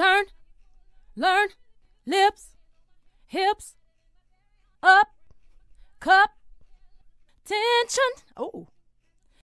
turn, learn, lips, hips, up, cup, tension. Oh,